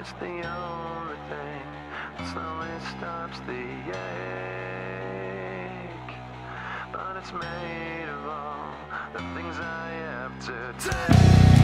It's the only thing that slowly stops the ache. But it's made of all the things I have to take.